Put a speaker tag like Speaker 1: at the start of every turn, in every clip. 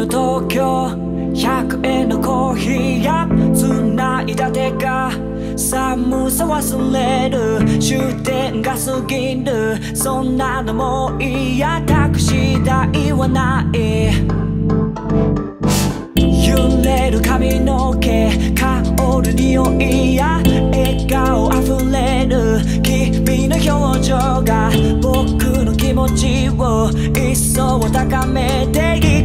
Speaker 1: の東京100円のコーヒーや繋いだ手が寒さ忘れる終点が過ぎる。そんなのもう嫌タクシー代はない。揺れる髪の毛香る匂いや笑顔あふれる。君の表情が僕の気持ちを一層高めて息を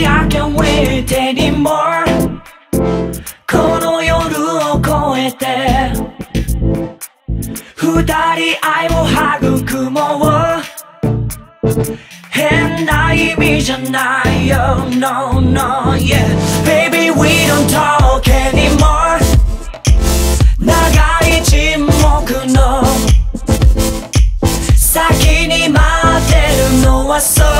Speaker 1: Baby I can't wait anymore この夜を越えて二人愛を育もう変な意味じゃないよ No, no, yeah Baby we don't talk anymore 長い沈黙の先に待ってるのはそう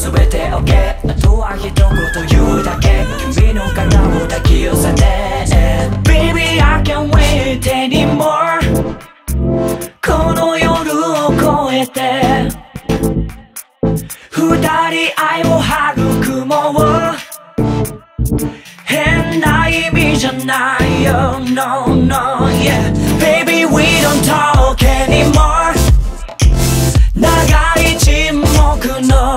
Speaker 1: 全て OK あとは一言言うだけ君の肩を抱き寄せて Baby I can't wait anymore この夜を越えて二人愛を育もう変な意味じゃないよ No, no, yeah Baby we don't talk anymore 長い沈黙の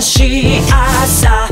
Speaker 1: しい朝